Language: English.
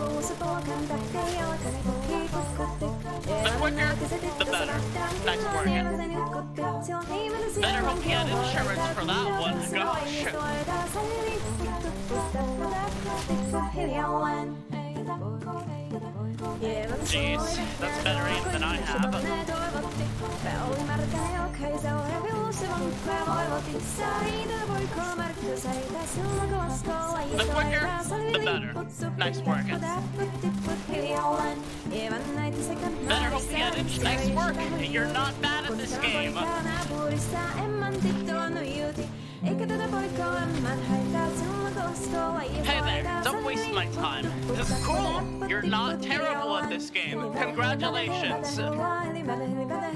The quicker, the better. Nice work. Better hope he had insurance for that one. Gosh. Jeez, that's better aim than I have. The quicker, the better. Nice work. Better hope get it. Nice work. You're not bad at this game. Hey there, don't waste my time. This is cool. You're not terrible at this game. Congratulations.